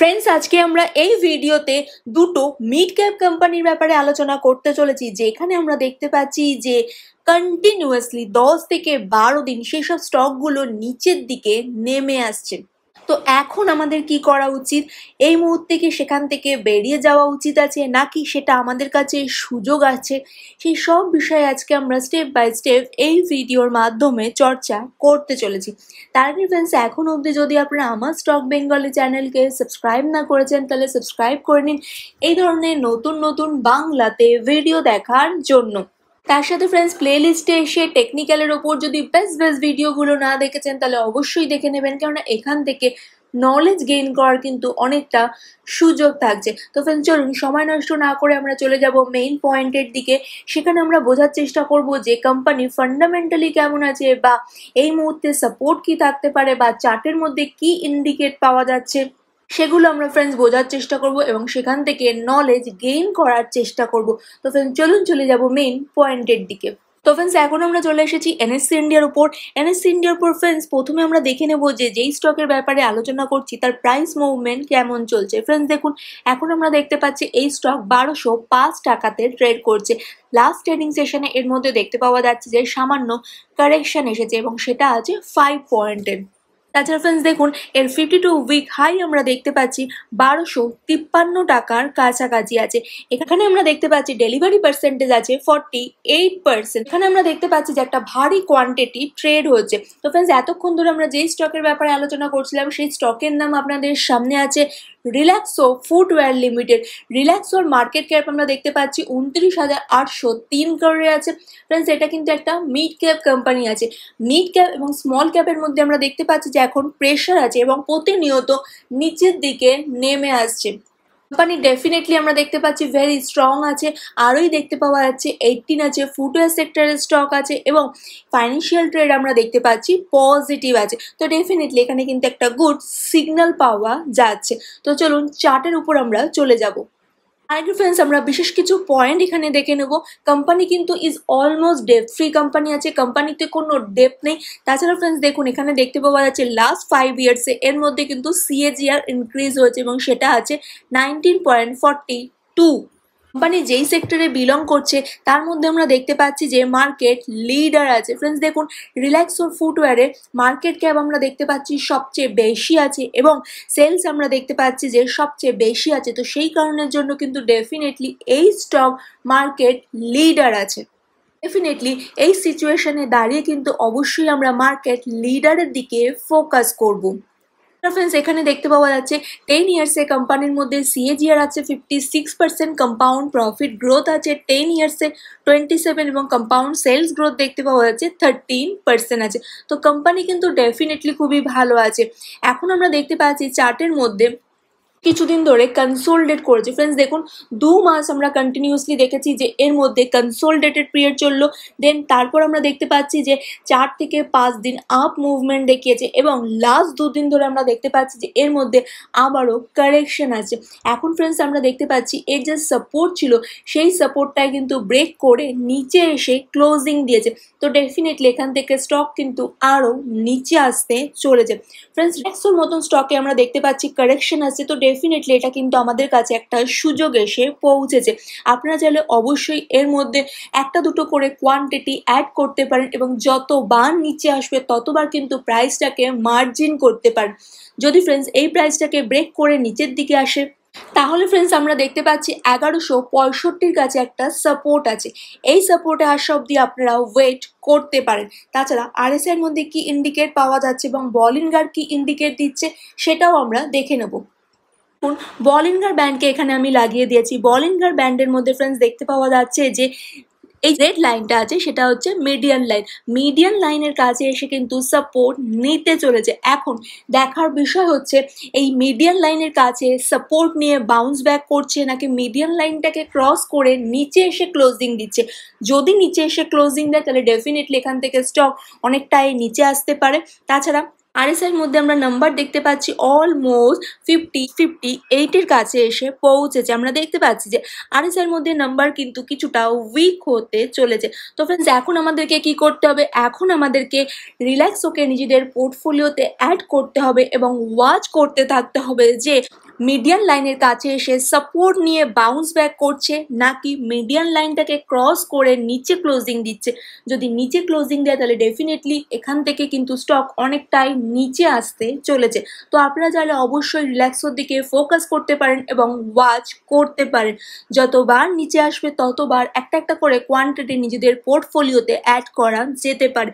Friends আজকে আমরা এই ভিডিওতে দুটো মিড ক্যাপ কোম্পানির ব্যাপারে আলোচনা করতে চলেছি, যেখানে আমরা দেখতে পাচ্ছি যে কন্টিনিউয়াসলি দশ থেকে বারো দিন সেসব স্টকগুলো নিচের দিকে নেমে আসছে। তো এখন আমাদের কি করা উচিত? এই মুহূর্তে কি সেখান থেকে বেরিয়ে যাওয়া উচিত আছে? নাকি সেটা আমাদের কাছে সুযোগ আছে? সেই সব বিষয়ে আজকে আমরা স্টেপ বাই স্টেপ এই ভিডিওর মাধ্যমে চর্চা করতে চলেছি। তার আগে ফ্রেন্ডস এখন অবধি যদি আপনারা আমার স্টক বেঙ্গলি চ্যানেলকে সাবস্ক্রাইব না করেছেন, তাহলে সাবস্ক্রাইব করে নিন। এই ধরনের নতুন নতুন বাংলাতে ভিডিও দেখার জন্য। তার সাথে ফ্রেন্ডস প্লে লিস্টে এসে টেকনিক্যালের ওপর যদি বেস্ট বেস্ট ভিডিওগুলো না দেখেছেন, তাহলে অবশ্যই দেখে নেবেন। কেননা এখান থেকে নলেজ গেইন করার কিন্তু অনেকটা সুযোগ থাকছে। তো ফ্রেন্ডস চলুন, সময় নষ্ট না করে আমরা চলে যাব মেইন পয়েন্টের দিকে। সেখানে আমরা বোঝার চেষ্টা করব যে কোম্পানি ফান্ডামেন্টালি কেমন আছে বা এই মুহূর্তে সাপোর্ট কি থাকতে পারে বা চার্টের মধ্যে কি ইন্ডিকেট পাওয়া যাচ্ছে। সেগুলো আমরা ফ্রেন্ডস বোঝার চেষ্টা করব এবং সেখান থেকে নলেজ গেইন করার চেষ্টা করব। তো ফ্রেন্ডস চলুন চলে যাব মেইন পয়েন্টের দিকে। তো ফ্রেন্ডস এখন আমরা চলে এসেছি এনএসসি ইন্ডিয়ার উপর। এনএসসি ইন্ডিয়ার উপর ফ্রেন্ডস প্রথমে আমরা দেখে নেব যে যেই স্টকের ব্যাপারে আলোচনা করছি, তার প্রাইস মুভমেন্ট কেমন চলছে। ফ্রেন্ডস দেখুন, এখন আমরা দেখতে পাচ্ছি এই স্টক বারোশো পাঁচ টাকাতে ট্রেড করছে। লাস্ট ট্রেডিং সেশনে এর মধ্যে দেখতে পাওয়া যাচ্ছে যে সামান্য কারেকশন এসেছে এবং সেটা আছে ফাইভ পয়েন্টের তাছাড়া ফ্রেন্ডস দেখুন, এর ফিফটি টু উইক হাই আমরা দেখতে পাচ্ছি বারোশো তিপ্পান্ন টাকার কাছাকাছি আছে। এখানে আমরা দেখতে পাচ্ছি ডেলিভারি পার্সেন্টেজ আছে ফর্টি এইট পার্সেন্ট এখানে আমরা দেখতে পাচ্ছি যে একটা ভারী কোয়ান্টিটি ট্রেড হচ্ছে। তো ফ্রেন্ডস এতক্ষণ ধরে আমরা যেই স্টকের ব্যাপারে আলোচনা করছিলাম, সেই স্টকের নাম আপনাদের সামনে আছে রিল্যাক্সো ফুটওয়্যার লিমিটেড রিল্যাক্সোর মার্কেট ক্যাপ আমরা দেখতে পাচ্ছি উনত্রিশ হাজার আটশো তিন করোড়ে আছে। ফ্রেন্ডস এটা কিন্তু একটা মিড ক্যাপ কোম্পানি আছে। মিড ক্যাপ এবং স্মল ক্যাপের মধ্যে আমরা দেখতে পাচ্ছি যে এখন প্রেশার আছে এবং প্রতিনিয়ত নিচের দিকে নেমে আসছে। কোম্পানি ডেফিনেটলি আমরা দেখতে পাচ্ছি ভেরি স্ট্রং আছে, আরোই দেখতে পাওয়া যাচ্ছে এইটিন আছে ফুটওয়্যার সেক্টরের স্টক আছে এবং ফাইন্যান্সিয়াল ট্রেড আমরা দেখতে পাচ্ছি পজিটিভ আছে। তো ডেফিনেটলি এখানে কিন্তু একটা গুড সিগন্যাল পাওয়া যাচ্ছে। তো চলুন চার্টের উপর আমরা চলে যাব। আরেকটু ফ্রেন্ডস আমরা বিশেষ কিছু পয়েন্ট এখানে দেখে নেব। কোম্পানি কিন্তু is almost debt free company আছে কোম্পানিতে কোনো ডেপ নেই। তাছাড়া ফ্রেন্ডস দেখুন, এখানে দেখতে পাওয়া যাচ্ছে লাস্ট ফাইভ ইয়ার্সে এর মধ্যে কিন্তু সিএজিআর ইনক্রিজ হয়েছে এবং সেটা আছে nineteen point forty two company যেই সেক্টরে বিলং করছে, তার মধ্যে আমরা দেখতে পাচ্ছি যে মার্কেট লিডার আছে। ফ্রেন্ডস দেখুন রিল্যাক্সোর ফুটওয়্যারে মার্কেট ক্যাপ আমরা দেখতে পাচ্ছি সবচেয়ে বেশি আছে এবং সেলস আমরা দেখতে পাচ্ছি যে সবচেয়ে বেশি আছে। তো সেই কারণের জন্য কিন্তু ডেফিনেটলি এই স্টক মার্কেট লিডার আছে। ডেফিনেটলি এই সিচুয়েশনে দাঁড়িয়ে কিন্তু অবশ্যই আমরা মার্কেট লিডারের দিকে ফোকাস করব। ফ্রেন্ডস এখানে দেখতে পাওয়া যাচ্ছে টেন ইয়ার্সে কোম্পানির মধ্যে সিএজিআর আছে fifty six percent compound profit growth আছে টেন ইয়ার্সে টোয়েন্টি সেভেন এবং কম্পাউন্ড সেলস গ্রোথ দেখতে পাওয়া যাচ্ছে থার্টিন পার্সেন্ট আছে। তো কোম্পানি কিন্তু ডেফিনেটলি খুবই ভালো আছে। এখন আমরা দেখতে পাচ্ছি চার্টের মধ্যে কিছুদিন ধরে কনসোলডেট করেছে। ফ্রেন্ডস দেখুন, দু মাস আমরা কন্টিনিউসলি দেখেছি যে এর মধ্যে কনসোলডেটেড পিরিয়ড চলল দেন তারপর আমরা দেখতে পাচ্ছি যে চার থেকে পাঁচ দিন আপ মুভমেন্ট দেখিয়েছে এবং লাস্ট দুদিন ধরে আমরা দেখতে পাচ্ছি যে এর মধ্যে আবারও কারেকশন আছে এখন ফ্রেন্ডস আমরা দেখতে পাচ্ছি এর যে সাপোর্ট ছিল, সেই সাপোর্টটাই কিন্তু ব্রেক করে নিচে এসে ক্লোজিং দিয়েছে। তো ডেফিনেটলি এখান থেকে স্টক কিন্তু আরও নিচে আসতে চলেছে। ফ্রেন্ডস রিল্যাক্সোর মতন স্টকে আমরা দেখতে পাচ্ছি কারেকশন আছে তো ডেফিনেটলি এটা কিন্তু আমাদের কাছে একটা সুযোগ এসে পৌঁছেছে। আপনারা চাইলে অবশ্যই এর মধ্যে একটা দুটো করে কোয়ান্টিটি অ্যাড করতে পারেন এবং যতবার নিচে আসবে ততবার কিন্তু প্রাইসটাকে মার্জিন করতে পারেন। যদি ফ্রেন্ডস এই প্রাইসটাকে ব্রেক করে নিচের দিকে আসে, তাহলে ফ্রেন্ডস আমরা দেখতে পাচ্ছি এগারোশো পঁয়ষট্টির কাছে একটা সাপোর্ট আছে। এই সাপোর্টে আসা অব্দি আপনারা ওয়েট করতে পারেন। তাছাড়া আরএসআই এর মধ্যে কি ইন্ডিকেট পাওয়া যাচ্ছে এবং বলিনগার কি ইন্ডিকেট দিচ্ছে, সেটাও আমরা দেখে নেব। দেখুন, বলিনগার ব্যান্ডকে এখানে আমি লাগিয়ে দিয়েছি। বলিনগার ব্যান্ডের মধ্যে ফ্রেন্ডস দেখতে পাওয়া যাচ্ছে যে, এই রেড লাইনটা আছে, সেটা হচ্ছে মিডিয়ান লাইন মিডিয়ান লাইনের কাছে এসে কিন্তু সাপোর্ট নিতে চলেছে। এখন দেখার বিষয় হচ্ছে, এই মিডিয়ান লাইনের কাছে সাপোর্ট নিয়ে বাউন্স ব্যাক করছে, নাকি মিডিয়ান লাইনটাকে ক্রস করে নিচে এসে ক্লোজিং দিচ্ছে? যদি নিচে এসে ক্লোজিং দেয়, তাহলে ডেফিনেটলি এখান থেকে স্টক অনেকটাই নিচে আসতে পারে। তাছাড়া আরএসআইয়ের মধ্যে আমরা নাম্বার দেখতে পাচ্ছি অলমোস্ট ফিফটি ফিফটি এইটের কাছে এসে পৌঁছেছে। আমরা দেখতে পাচ্ছি যে আরএসআইয়ের মধ্যে নাম্বার কিন্তু কিছুটা উইক হতে চলেছে। তো ফ্রেন্ডস এখন আমাদেরকে কি করতে হবে? এখন আমাদেরকে রিল্যাক্স ওকে নিজেদের পোর্টফোলিওতে অ্যাড করতে হবে এবং ওয়াচ করতে থাকতে হবে যে মিডিয়ান লাইনের কাছে এসে সাপোর্ট নিয়ে বাউন্স ব্যাক করছে, নাকি মিডিয়ান লাইনটাকে ক্রস করে নিচে ক্লোজিং দিচ্ছে। যদি নিচে ক্লোজিং দেয়, তাহলে ডেফিনেটলি এখান থেকে কিন্তু স্টক অনেকটাই নিচে আসতে চলেছে। তো আপনারা চাইলে অবশ্যই রিল্যাক্সোর দিকে ফোকাস করতে পারেন এবং ওয়াচ করতে পারেন। যতবার নিচে আসবে, ততবার একটা একটা করে কোয়ান্টিটি নিজেদের পোর্টফোলিওতে অ্যাড করা যেতে পারে।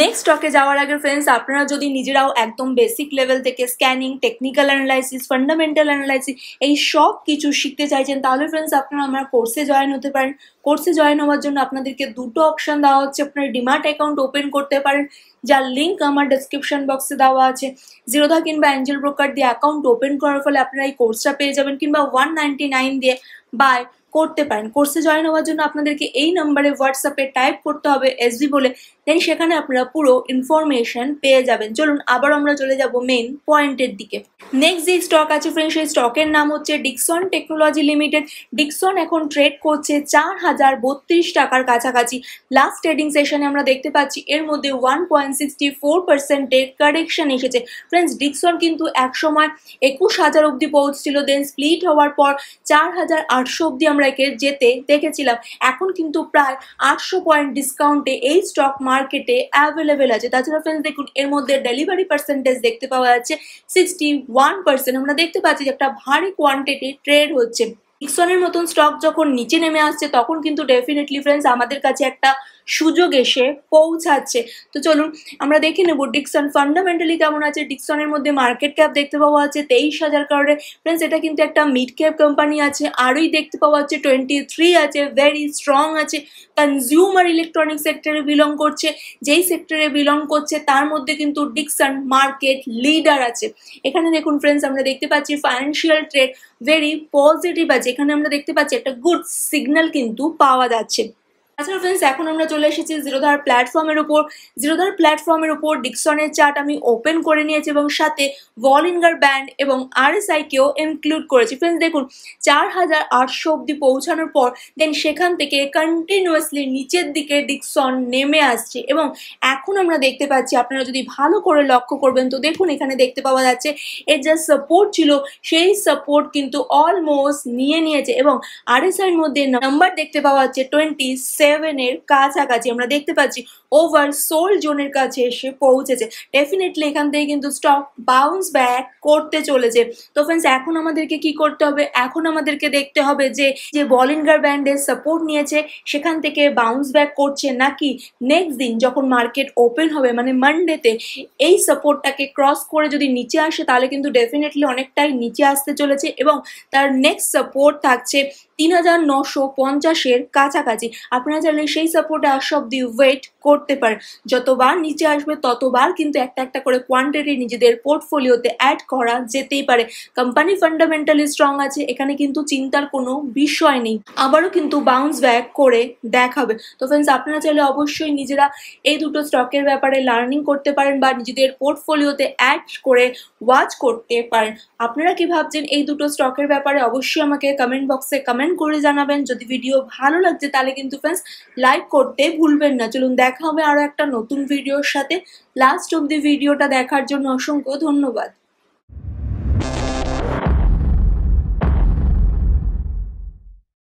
নেক্সট স্টকে যাওয়ার আগে ফ্রেন্ডস আপনারা যদি নিজেরাও একদম বেসিক লেভেল থেকে scanning technical analysis fundamental analysis এই সব কিছু শিখতে চাইছেন, তাহলে ফ্রেন্ডস আপনারা আমার কোর্সে জয়েন হতে পারেন। কোর্সে জয়েন হওয়ার জন্য আপনাদেরকে দুটো অপশন দেওয়া হচ্ছে। আপনারা ডিমার্ট অ্যাকাউন্ট ওপেন করতে পারেন, যার লিঙ্ক আমার ডেসক্রিপশন বক্সে দেওয়া আছে। জিরোধা কিংবা অ্যাঞ্জেল ব্রোকার দিয়ে অ্যাকাউন্ট ওপেন করার ফলে আপনারা এই কোর্সটা পেয়ে যাবেন, কিংবা ওয়ান নাইনটি নাইন দিয়ে বাই করতে পারেন। কোর্সে জয়েন হওয়ার জন্য আপনাদেরকে এই নাম্বারে হোয়াটসঅ্যাপে টাইপ করতে হবে এসবি বলে। দেন সেখানে আপনারা পুরো ইনফরমেশন পেয়ে যাবেন। চলুন, আবার আমরা চলে যাব মেন পয়েন্টের দিকে। নেক্সট যে স্টক আছে ফ্রেন্ড সেই স্টকের নাম হচ্ছে ডিকসন টেকনোলজি লিমিটেড ডিকসন এখন ট্রেড করছে চার হাজার বত্রিশ টাকার কাছাকাছি। লাস্ট ট্রেডিং সেশনে আমরা দেখতে পাচ্ছি, এর মধ্যে ওয়ান পয়েন্ট সিক্সটি ফোর পার্সেন্টের কারেকশন এসেছে। ফ্রেন্ডস ডিকসন কিন্তু একসময় একুশ হাজার অবধি পৌঁছছিল দেন স্প্লিট হওয়ার পর চার হাজার আটশো অব্দি আমরা একে যেতে দেখেছিলাম। এখন কিন্তু প্রায় আটশো পয়েন্ট ডিসকাউন্টে এই স্টক মার্কেটে অ্যাভেলেবেল আছে। তাছাড়া ফ্রেন্ডস দেখুন, এর মধ্যে ডেলিভারি পার্সেন্টেজ দেখতে পাওয়া যাচ্ছে সিক্সটি ওয়ান পার্সেন্ট আমরা দেখতে পাচ্ছি যে একটা ভারী কোয়ান্টিটি ট্রেড হচ্ছে। ডিকসনের মতন স্টক যখন নিচে নেমে আসছে, তখন কিন্তু ডেফিনেটলি ফ্রেন্ডস আমাদের কাছে একটা সুযোগ এসে পৌঁছাচ্ছে। তো চলুন, আমরা দেখে নেব ডিকসন ফান্ডামেন্টালি কেমন আছে। ডিকসনের মধ্যে মার্কেট ক্যাপ দেখতে পাওয়া যাচ্ছে তেইশ হাজার কারণে ফ্রেন্ডস এটা কিন্তু একটা মিড ক্যাপ কোম্পানি আছে, আরোই দেখতে পাওয়া যাচ্ছে টোয়েন্টি থ্রি আছে ভেরি স্ট্রং আছে। কনজিউমার ইলেকট্রনিক সেক্টরে বিলং করছে, যেই সেক্টরে বিলং করছে, তার মধ্যে কিন্তু ডিকসন মার্কেট লিডার আছে। এখানে দেখুন ফ্রেন্ডস আমরা দেখতে পাচ্ছি ফাইন্যান্সিয়াল ট্রেড ভেরি পজিটিভ আছে এখানে আমরা দেখতে পাচ্ছি একটা গুড সিগন্যাল কিন্তু পাওয়া যাচ্ছে। তাছাড়া ফ্রেন্ডস এখন আমরা চলে এসেছি জিরোধার প্ল্যাটফর্মের উপর। জিরোধার প্ল্যাটফর্মের উপর ডিকসনের চার্ট আমি ওপেন করে নিয়েছি এবং সাথে ভলিঙ্গার ব্যান্ড এবং আরএসআইকেও ইনক্লুড করেছি। ফ্রেন্ডস দেখুন, চার হাজার আটশো অব্দি পৌঁছানোর পর দেন সেখান থেকে কন্টিনিউয়াসলি নিচের দিকে ডিকসন নেমে আসছে এবং এখন আমরা দেখতে পাচ্ছি, আপনারা যদি ভালো করে লক্ষ্য করবেন, তো দেখুন এখানে দেখতে পাওয়া যাচ্ছে, এর যা সাপোর্ট ছিল, সেই সাপোর্ট কিন্তু অলমোস্ট নিয়ে নিয়েছে এবং আরএসআইয়ের মধ্যে নাম্বার দেখতে পাওয়া যাচ্ছে টোয়েন্টি সেভেনের কাছাকাছি আমরা দেখতে পাচ্ছি ওভার সোল জোনের কাছে এসে পৌঁছেছে। ডেফিনেটলি এখান থেকে কিন্তু স্টক বাউন্স ব্যাক করতে চলেছে। তো ফ্রেন্ডস এখন আমাদেরকে কি করতে হবে? এখন আমাদেরকে দেখতে হবে যে যে বলিঙ্গার ব্যান্ডের সাপোর্ট নিয়েছে, সেখান থেকে বাউন্স ব্যাক করছে নাকি নেক্সট দিন যখন মার্কেট ওপেন হবে মানে মানডেতে এই সাপোর্টটাকে ক্রস করে যদি নিচে আসে, তাহলে কিন্তু ডেফিনেটলি অনেকটাই নিচে আসতে চলেছে এবং তার নেক্সট সাপোর্ট থাকছে তিন হাজার নশো পঞ্চাশের কাছাকাছি। আপনারা চাইলে সেই সাপোর্টে আসা দি ওয়েট করতে পারেন যতবার নিচে আসবে, ততবার কিন্তু একটা একটা করে কোয়ান্টিটি নিজেদের পোর্টফোলিওতে অ্যাড করা যেতেই পারে। কোম্পানি ফান্ডামেন্টালি স্ট্রং আছে, এখানে কিন্তু চিন্তার কোনো বিষয় নেই। আবারও কিন্তু বাউন্স ব্যাক করে দেখাবে। তো ফ্রেন্ডস আপনারা চাইলে অবশ্যই নিজেরা এই দুটো স্টকের ব্যাপারে লার্নিং করতে পারেন বা নিজেদের পোর্টফোলিওতে অ্যাড করে ওয়াচ করতে পারেন। আপনারা কি ভাবছেন এই দুটো স্টকের ব্যাপারে? অবশ্যই আমাকে কমেন্ট বক্সে কমেন্ট করে জানাবেন। যদি ভিডিও ভালো লাগছে, তাহলে কিন্তু ফ্রেন্ডস লাইক করতে ভুলবেন না। চলুন দেখা হবে আরও একটা নতুন ভিডিওর সাথে। লাস্ট অব দি ভিডিওটা দেখার জন্য অসংখ্য ধন্যবাদ।